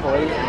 for 80.